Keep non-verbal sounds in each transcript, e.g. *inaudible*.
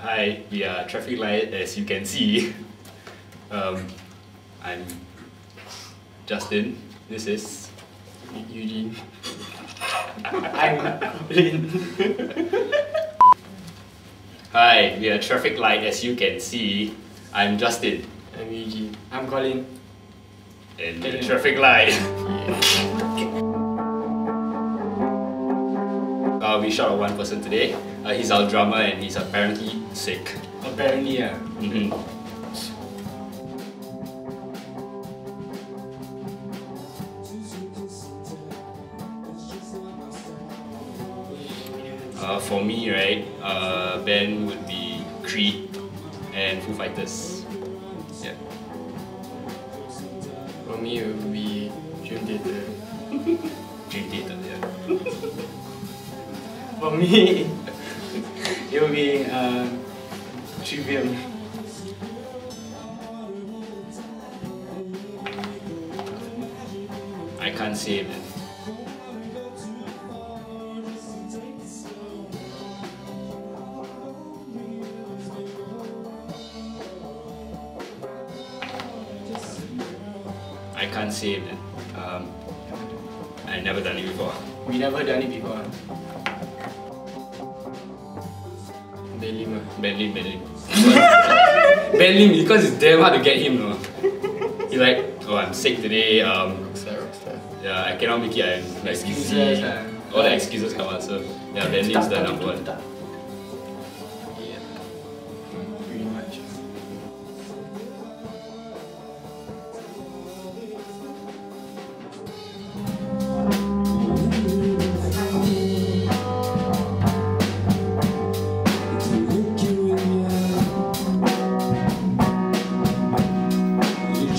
hi, we are traffic light as you can see. Um, I'm Justin. This is Eugene. I'm Colin. Hi, we are traffic light as you can see. I'm Justin. I'm Eugene. I'm Colin. And the Yeah. traffic light. *laughs* Uh, we shot one person today. Uh, he's our drummer and he's apparently sick. Apparently, yeah. Mhm. Uh, for me, right, uh, band would be Creed and Foo Fighters. Yeah. For me, it would be Dream Theater. Dream *laughs* Theater, yeah. *laughs* For me, *laughs* it would be uh, Trivium. I can't say, man. I can't say, man. Um, I never done it before. We never done it before. Belim. ah. Bentley, Bentley. *laughs* Bentley because it's damn hard to get him, no. He's like, oh, I'm sick today. Um, Rockstar, Rockstar. yeah, I cannot make it. I'm like Excuses. All the excuses come out. So yeah, Bentley's the number one.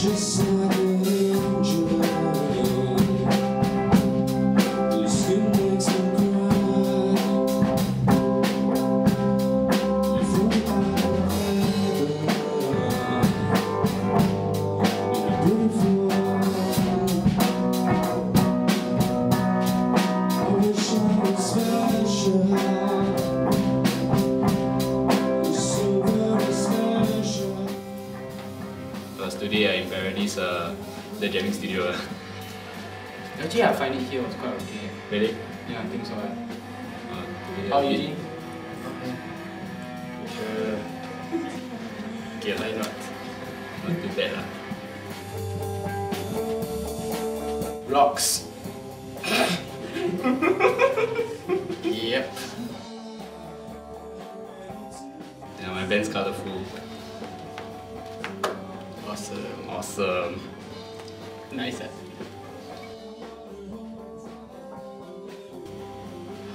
Because today in Paradise, uh, the jamming studio. Actually, I find it here was quite okay. really? Yeah, I think so. Uh, How did- Eugene? Sure. Okay, why not? Not too bad lah. Rocks. *laughs* yep. Yeah, my band's colorful. Awesome. Nice. ah.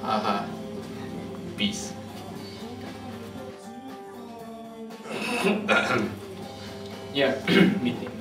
Haha. Peace. *coughs* Yeah, *coughs* meeting.